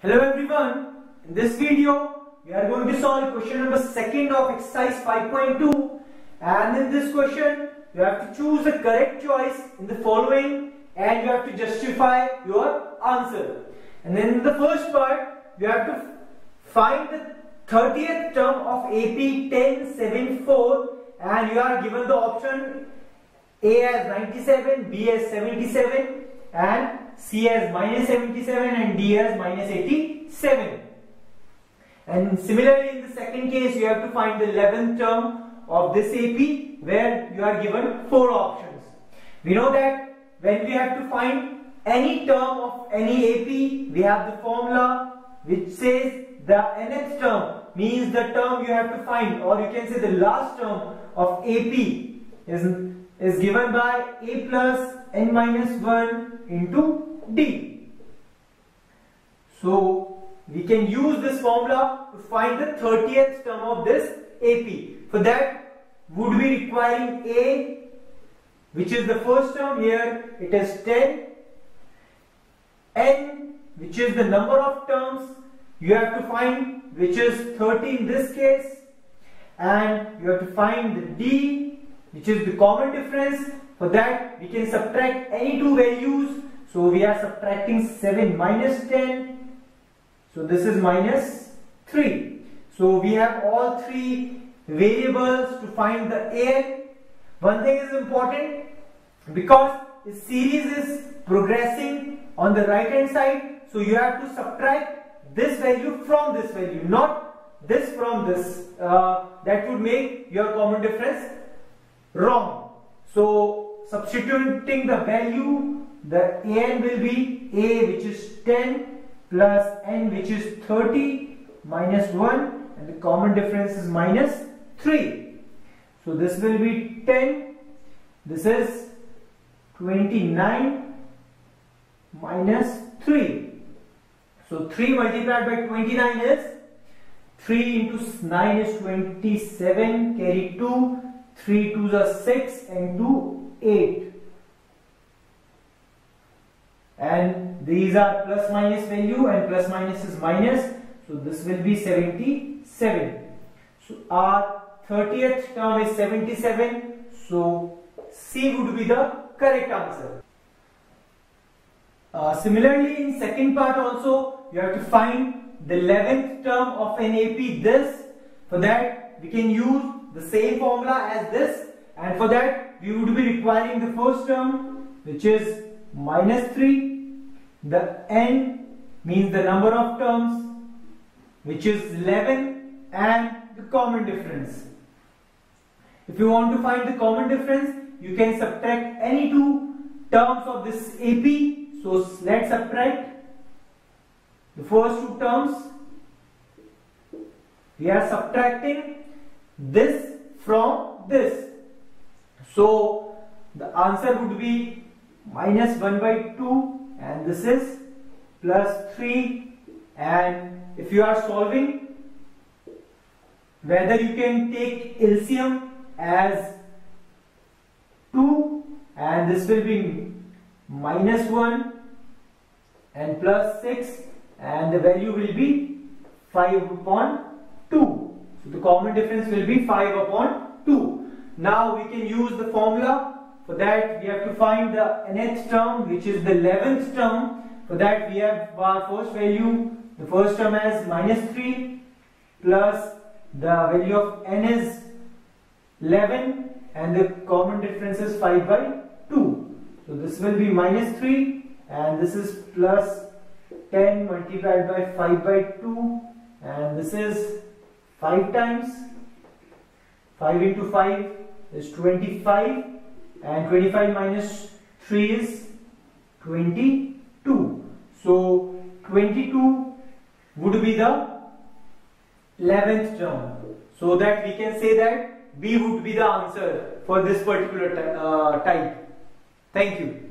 Hello everyone, in this video we are going to solve question number second of exercise 5.2 and in this question you have to choose the correct choice in the following and you have to justify your answer. And in the first part you have to find the 30th term of AP 1074 and you are given the option A as 97, B as 77 and C as minus 77 and D as minus 87. And similarly in the second case you have to find the 11th term of this AP where you are given four options. We know that when we have to find any term of any AP we have the formula which says the nth term means the term you have to find or you can say the last term of AP is, is given by A plus n minus 1 into D. So we can use this formula to find the 30th term of this AP. For that would be requiring A which is the first term here it is 10 N which is the number of terms you have to find which is 30 in this case and you have to find the D which is the common difference for that we can subtract any two values so we are subtracting 7 minus 10. So this is minus 3. So we have all three variables to find the air. One thing is important because the series is progressing on the right hand side. So you have to subtract this value from this value, not this from this. Uh, that would make your common difference wrong. So substituting the value the n will be a which is 10 plus n which is 30 minus 1 and the common difference is minus 3 so this will be 10 this is 29 minus 3 so 3 multiplied by 29 is 3 into 9 is 27 carry 2 3 2 is 6 and 2 8 and these are plus minus value and plus minus is minus. So this will be 77 so our 30th term is 77 so C would be the correct answer. Uh, similarly in second part also you have to find the 11th term of an AP this. For that we can use the same formula as this. And for that we would be requiring the first term which is minus 3 the n means the number of terms which is 11 and the common difference. If you want to find the common difference you can subtract any two terms of this AP so let's subtract the first two terms. We are subtracting this from this. So the answer would be minus 1 by 2 and this is plus 3 and if you are solving whether you can take LCM as 2 and this will be minus 1 and plus 6 and the value will be 5 upon 2 so the common difference will be 5 upon 2 now we can use the formula for that, we have to find the nth term, which is the 11th term. For that, we have our first value, the first term as minus 3 plus the value of n is 11 and the common difference is 5 by 2. So this will be minus 3 and this is plus 10 multiplied by 5 by 2 and this is 5 times 5 into 5 is 25 and 25 minus 3 is 22 so 22 would be the 11th term. So that we can say that B would be the answer for this particular uh, type. Thank you